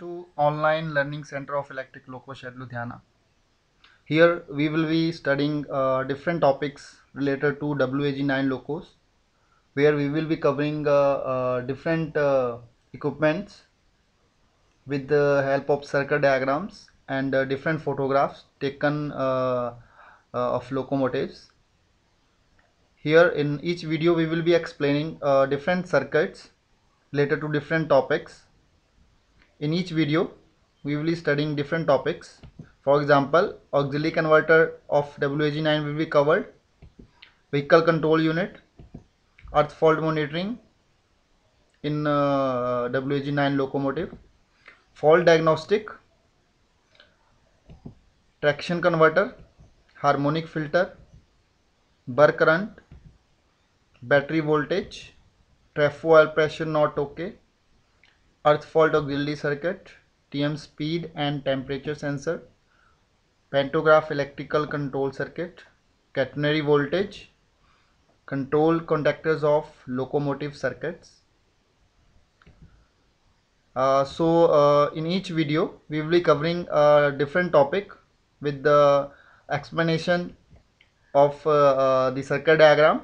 to online learning center of electric loco shed ludhiana. Here we will be studying uh, different topics related to wag9 locos where we will be covering uh, uh, different uh, equipments with the help of circuit diagrams and uh, different photographs taken uh, of locomotives. Here in each video we will be explaining different circuits related to different topics in each video we will be studying different topics. For example auxiliary converter of WAG9 will be covered vehicle control unit earth fault monitoring in uh, WAG9 locomotive fault diagnostic traction converter harmonic filter burr current battery voltage trafo oil pressure not okay earth fault auxiliary circuit TM speed and temperature sensor pantograph electrical control circuit catenary voltage control conductors of locomotive circuits. Uh, so uh, in each video we will be covering a different topic with the explanation of uh, uh the circuit diagram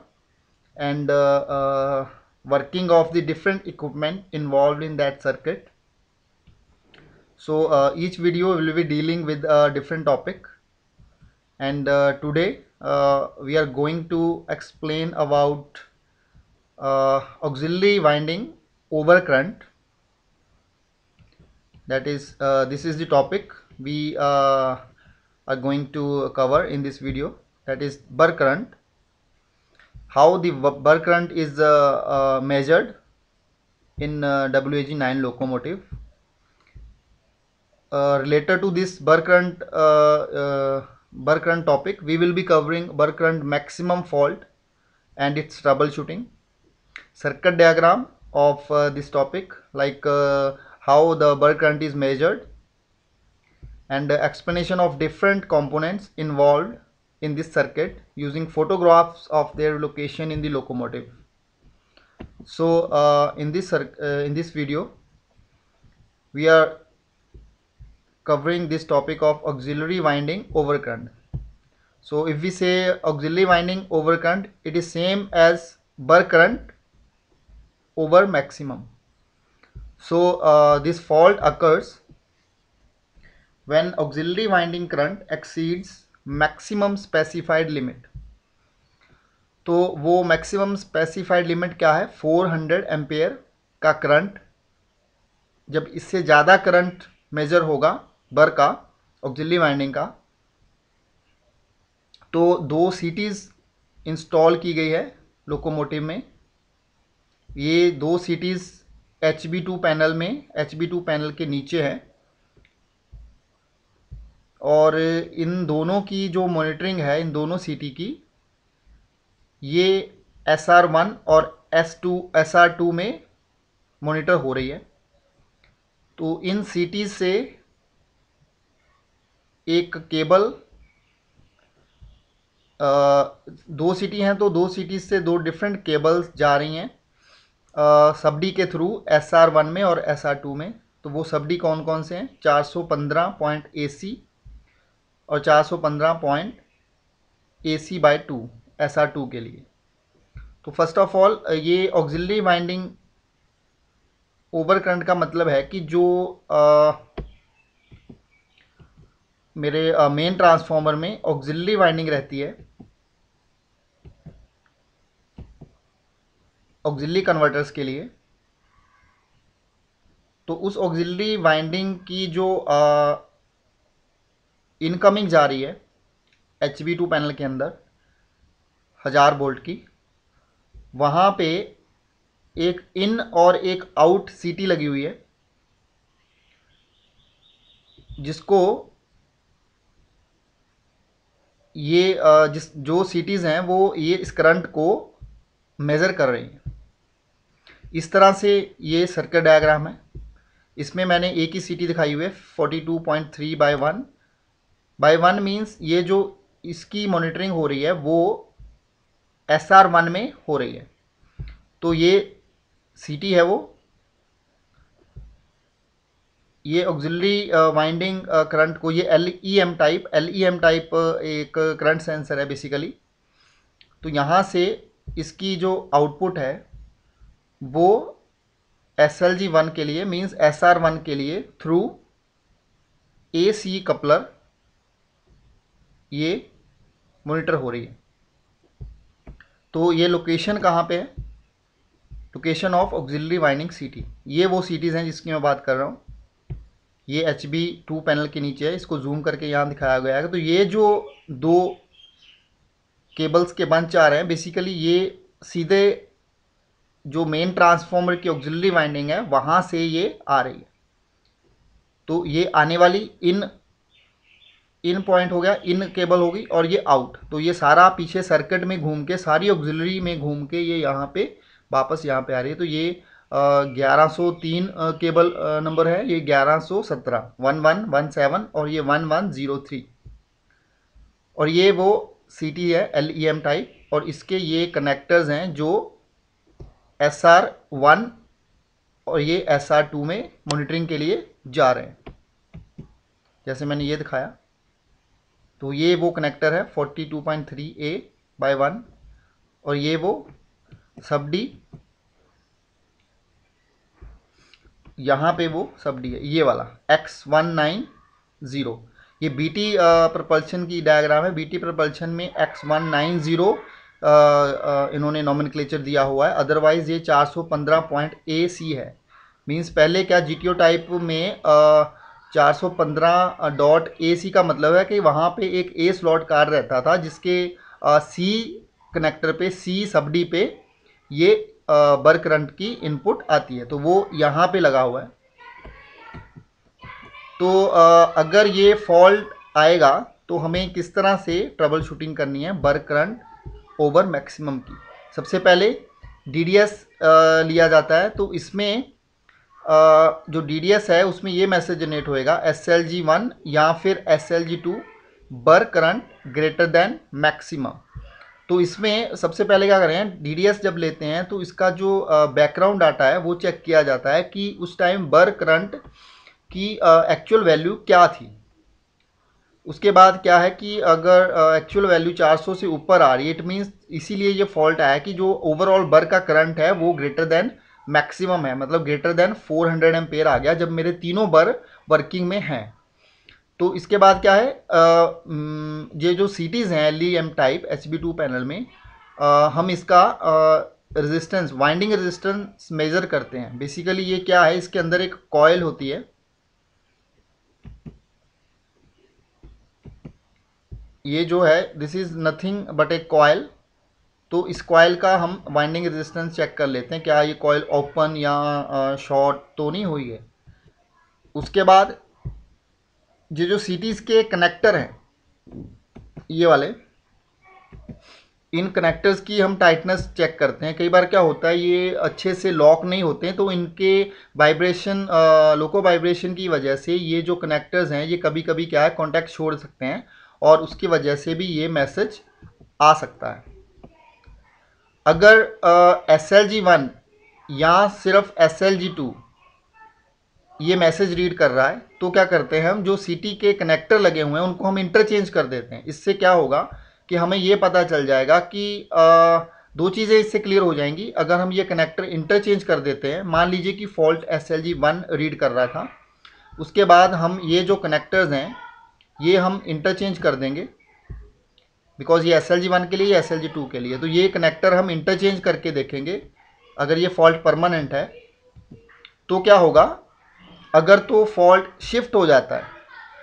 and uh, uh, working of the different equipment involved in that circuit. So uh, each video will be dealing with a different topic. And uh, today uh, we are going to explain about uh, auxiliary winding over current. That is uh, this is the topic we uh, are going to cover in this video. That is burr current how the burr current is uh, uh, measured in uh, WAG9 locomotive. Uh, related to this burr current, uh, uh, burr current topic, we will be covering burr current maximum fault and its troubleshooting, circuit diagram of this topic like how the burr current is measured and explanation of different components involved in this circuit using photographs of their location in the locomotive. So uh, in this uh, in this video we are covering this topic of auxiliary winding over current so if we say auxiliary winding over current it is same as burr current over maximum. So uh, this fault occurs when auxiliary winding current exceeds maximum specified limit. तो वो maximum specified limit क्या है? 400 hundred ampere का current. जब इससे ज़्यादा current measure होगा, बर का ऑक्जिली वाइंडिंग का तो दो सीटीज़ इंस्टॉल की गई है लोकोमोटिव में। ये दो CTs H B two panel में एच बी टू पैनल के नीचे है। और इन दोनों की जो मॉनिटरिंग है, इन दोनों सिटी की, ये एस आर वन और S two S R two में मॉनिटर हो रही है। तो इन सिटीज़ से एक केबल दो सिटी हैं तो दो सिटीज़ से दो डिफरेंट केबल्स जा रही हैं सबडी के थ्रू एस आर वन में और एस आर टू में। तो वो सबडी कौन कौन से हैं? चार सौ पंद्रह पॉइंट ए सी और 415 point A C by two S R two के लिए। तो फ़र्स्ट ऑफ़ ऑल ये ऑक्जिलरी वाइंडिंग ओवर करंट का मतलब है कि जो आ, मेरे मेन ट्रांसफॉर्मर में ऑक्जिलरी वाइंडिंग रहती है ऑक्सिलरी कन्वर्टर्स के लिए तो उस ऑक्सिलरी वाइंडिंग की जो आ, इनकमिंग जा रही है एच टू पैनल के अंदर, हज़ार बोल्ट की। वहाँ पे एक इन और एक आउट सीटी लगी हुई है, जिसको ये जिस, जो सीटीज़ हैं, वो ये इस करंट को मेज़र कर रही हैं। इस तरह से ये सर्किट डायग्राम है। इसमें मैंने एक ही सीटी दिखाई हुई है, forty two point three by one. By one means ये जो इसकी मॉनिटरिंग हो रही है, वो एस आर वन में हो रही है। तो ये सी टी है वो। ये ऑक्सिलरी वाइंडिंग करंट को ये L E M type L E M type एक करंट सेंसर है बेसिकली तो यहाँ से इसकी जो आउटपुट है, वो एस एल जी वन के लिए मीन्स एस आर वन के लिए थ्रू ए सी कपलर ये मॉनिटर हो रही है। तो ये लोकेशन कहाँ पे है? Location of auxiliary winding CT ये वो सिटीज़ हैं जिसकी मैं बात कर रहा हूँ। ये एच बी टू पैनल के नीचे है, इसको जूम करके यहाँ दिखाया गया है। तो ये जो दो केबल्स के बंच आ रहे हैं बेसिकली ये सीधे जो मेन ट्रांसफॉर्मर की ऑक्जिलरी वाइंडिंग है, वहाँ से ये आ रही है। तो ये आने वाली इन इन पॉइंट हो गया, इन केबल होगी और ये आउट तो ये सारा पीछे सर्किट में घूम के, सारी ऑक्जिलरी में घूम के ये यहाँ पे वापस यहाँ पे आ रही है। तो ये ग्यारह सौ तीन केबल नंबर है। ये ग्यारह सौ सत्रह वन वन वन सेवन और ये वन वन ज़ीरो थ्री और ये वो सी टी है एल ई एम टाइप और इसके ये कनेक्टर्स हैं जो एस आर वन और ये एस आर टू में मोनिटरिंग के लिए जा रहे हैं। जैसे मैंने ये दिखाया। तो ये वो कनेक्टर है 42.3 ए बाय वन और ये वो सब डी यहाँ पे वो सब डी है ये वाला एक्स वन नाइन ज़ीरो ये बी टी प्रपल्शन की डायग्राम है बी टी प्रपल्शन में एक्स वन नाइन ज़ीरो इन्होंने नॉमिन दिया हुआ है। अदरवाइज़ ये चार सौ पंद्रह पॉइंट ए सी है। मीन्स पहले क्या जी टी ओ टाइप में आ, 415 डॉट ए सी का मतलब है कि वहाँ पे एक ए स्लॉट कार रहता था जिसके सी कनेक्टर पे सी सब डी पे ये बर करंट की इनपुट आती है। तो वो यहाँ पे लगा हुआ है। तो आ, अगर ये फॉल्ट आएगा तो हमें किस तरह से ट्रबल शूटिंग करनी है बर करंट ओवर मैक्सिमम की? सबसे पहले डी लिया जाता है तो इसमें जो डीडीएस है, उसमें ये मैसेज जनरेट होएगा एस एल जी वन या फिर S L G two bar current greater than maximum तो इसमें सबसे पहले क्या करें डीडीएस जब लेते हैं तो इसका जो बैकग्राउंड डाटा है, वो चेक किया जाता है कि उस टाइम बर करंट की एक्चुअल वैल्यू क्या थी। उसके बाद क्या है कि अगर एक्चुअल वैल्यू 400 से ऊपर आ रही है इट मीन्स इसीलिए ये फॉल्ट आया कि जो ओवरऑल बर का करंट है, वो ग्रेटर देन मैक्सिमम है मतलब ग्रेटर देन 400 हंड्रेड एम्पेयर आ गया जब मेरे तीनों बर वर्किंग में हैं। तो इसके बाद क्या है? आ, ये जो सीटीज़ हैं L M type H B two panel में आ, हम इसका रेजिस्टेंस वाइंडिंग रेजिस्टेंस मेज़र करते हैं। बेसिकली ये क्या है? इसके अंदर एक कॉयल होती है। ये जो है this is nothing but a coil तो इस कॉयल का हम वाइंडिंग रेजिस्टेंस चेक कर लेते हैं। क्या ये कॉयल ओपन या शॉर्ट तो नहीं हुई है? उसके बाद ये जो सीटीज़ के कनेक्टर हैं, ये वाले, इन कनेक्टर्स की हम टाइटनेस चेक करते हैं। कई बार क्या होता है, ये अच्छे से लॉक नहीं होते हैं तो इनके वाइब्रेशन लोको वाइब्रेशन की वजह से ये जो कनेक्टर्स हैं, ये कभी कभी क्या है कॉन्टैक्ट छोड़ सकते हैं और उसकी वजह से भी ये मैसेज आ सकता है। अगर एस एल जी वन या सिर्फ़ एस एल जी टू ये मैसेज रीड कर रहा है तो क्या करते हैं हम जो सी टी के कनेक्टर लगे हुए हैं उनको हम इंटरचेंज कर देते हैं। इससे क्या होगा कि हमें ये पता चल जाएगा कि आ, दो चीज़ें इससे क्लियर हो जाएँगी। अगर हम ये कनेक्टर इंटरचेंज कर देते हैं मान लीजिए कि fault S L G one read कर रहा था उसके बाद हम ये जो कनेक्टर्स हैं ये हम इंटरचेंज कर देंगे। बिकॉज़ ये एस एल जी वन के लिए एस एल जी टू के लिए। तो ये कनेक्टर हम इंटरचेंज करके देखेंगे। अगर ये फॉल्ट परमानेंट है तो क्या होगा? अगर तो फॉल्ट शिफ्ट हो जाता है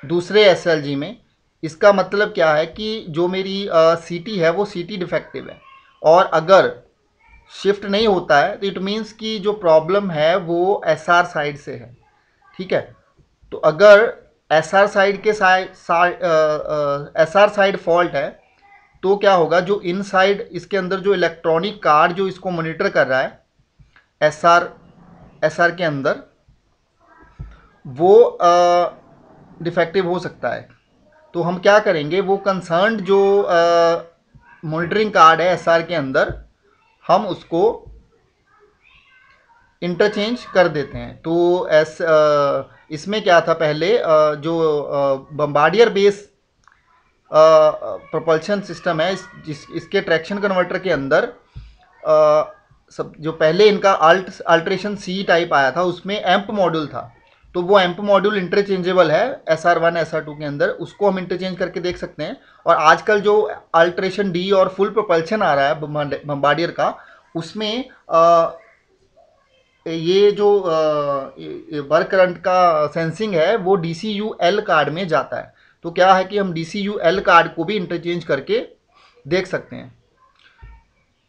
दूसरे एस एल जी में, इसका मतलब क्या है कि जो मेरी सी टी है, वो सी टी डिफेक्टिव है। और अगर शिफ्ट नहीं होता है तो इट मीन्स कि जो प्रॉब्लम है, वो एस आर साइड से है। ठीक है? तो अगर एस आर साइड के साइड एस साइड फॉल्ट है तो क्या होगा, जो इनसाइड इसके अंदर जो इलेक्ट्रॉनिक कार्ड जो इसको मॉनिटर कर रहा है एस आर एस आर के अंदर, वो डिफेक्टिव हो सकता है। तो हम क्या करेंगे, वो कंसर्न जो मॉनिटरिंग कार्ड है एस आर के अंदर, हम उसको इंटरचेंज कर देते हैं। तो एस इसमें क्या था पहले जो बम्बार्डियर बेस प्रोपल्शन सिस्टम है इस जिस इसके ट्रैक्शन कन्वर्टर के अंदर आ, सब जो पहले इनका आल्ट अल्ट्रेशन सी टाइप आया था उसमें एम्प मॉड्यूल था। तो वो एम्प मॉड्यूल इंटरचेंजेबल है S R one S R two के अंदर उसको हम इंटरचेंज करके देख सकते हैं। और आजकल जो अल्ट्रेशन डी और फुल प्रोपल्शन आ रहा है बम्बार्डियर का उसमें आ, ये जो वर्क करंट का सेंसिंग है वो D C U L card में जाता है। तो क्या है कि हम D C U L card को भी इंटरचेंज करके देख सकते हैं।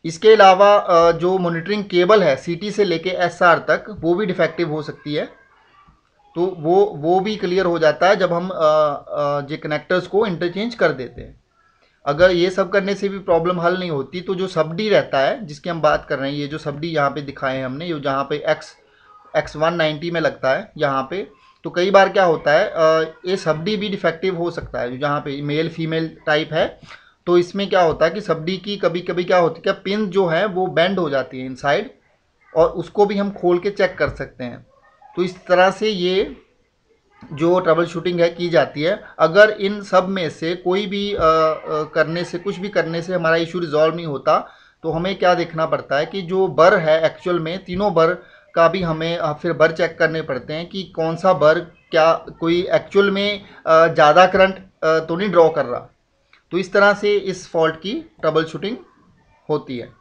इसके अलावा जो मॉनिटरिंग केबल है सीटी से लेके एसआर तक, वो भी डिफेक्टिव हो सकती है। तो वो वो भी क्लियर हो जाता है जब हम जो कनेक्टर्स को इंटरचेंज कर देते हैं। अगर ये सब करने से भी प्रॉब्लम हल नहीं होती तो जो सब डी रहता है, जिसकी हम बात कर रहे हैं, ये जो सब डी यहाँ पे दिखाए हैं हमने, ये जहाँ पे एक्स एक्स वन नाइन्टी में लगता है, यहाँ पे तो कई बार क्या होता है ये सब डी भी डिफेक्टिव हो सकता है जहाँ पे मेल फीमेल टाइप है। तो इसमें क्या होता है कि सब डी की कभी कभी क्या होती है क्या पिन जो है वो बेंड हो जाती है इनसाइड और उसको भी हम खोल के चेक कर सकते हैं। तो इस तरह से ये जो ट्रबल शूटिंग है की जाती है। अगर इन सब में से कोई भी आ, आ, करने से कुछ भी करने से हमारा इशू रिजॉल्व नहीं होता तो हमें क्या देखना पड़ता है कि जो बर है एक्चुअल में तीनों बर का भी हमें फिर बर चेक करने पड़ते हैं कि कौन सा बर क्या, कोई एक्चुअल में ज़्यादा करंट तो नहीं ड्रॉ कर रहा। तो इस तरह से इस फॉल्ट की ट्रबल शूटिंग होती है।